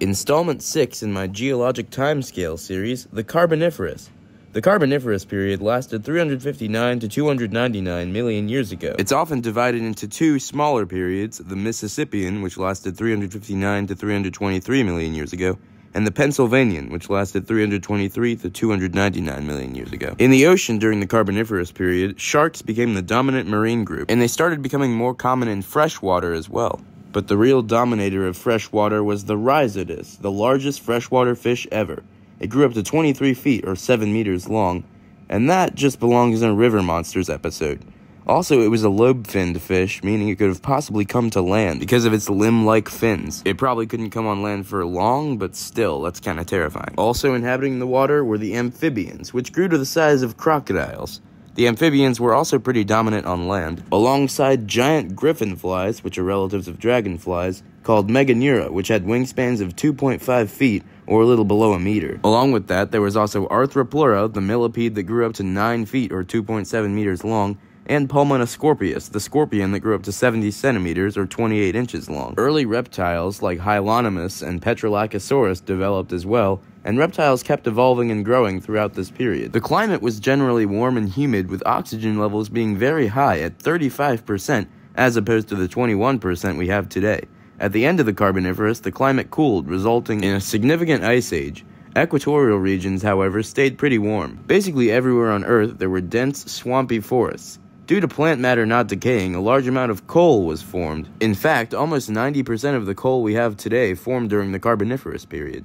Installment 6 in my geologic timescale series, the Carboniferous. The Carboniferous period lasted 359 to 299 million years ago. It's often divided into two smaller periods, the Mississippian, which lasted 359 to 323 million years ago, and the Pennsylvanian, which lasted 323 to 299 million years ago. In the ocean during the Carboniferous period, sharks became the dominant marine group, and they started becoming more common in freshwater as well. But the real dominator of freshwater was the Rhizodus, the largest freshwater fish ever. It grew up to 23 feet or 7 meters long, and that just belongs in a River Monsters episode. Also, it was a lobe finned fish, meaning it could have possibly come to land because of its limb like fins. It probably couldn't come on land for long, but still, that's kind of terrifying. Also inhabiting the water were the amphibians, which grew to the size of crocodiles. The amphibians were also pretty dominant on land, alongside giant griffin flies, which are relatives of dragonflies, called Meganeura, which had wingspans of 2.5 feet or a little below a meter. Along with that, there was also Arthropleura, the millipede that grew up to 9 feet or 2.7 meters long, and Pulmonoscorpius, the scorpion that grew up to 70 centimeters or 28 inches long. Early reptiles like Hylonomus and Petrolacosaurus developed as well, and reptiles kept evolving and growing throughout this period. The climate was generally warm and humid, with oxygen levels being very high at 35%, as opposed to the 21% we have today. At the end of the Carboniferous, the climate cooled, resulting in a significant ice age. Equatorial regions, however, stayed pretty warm. Basically everywhere on Earth, there were dense, swampy forests. Due to plant matter not decaying, a large amount of coal was formed. In fact, almost 90% of the coal we have today formed during the Carboniferous period.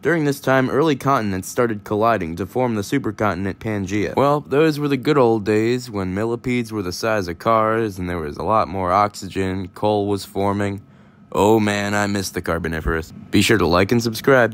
During this time, early continents started colliding to form the supercontinent Pangaea. Well, those were the good old days when millipedes were the size of cars and there was a lot more oxygen, coal was forming. Oh man, I miss the Carboniferous. Be sure to like and subscribe.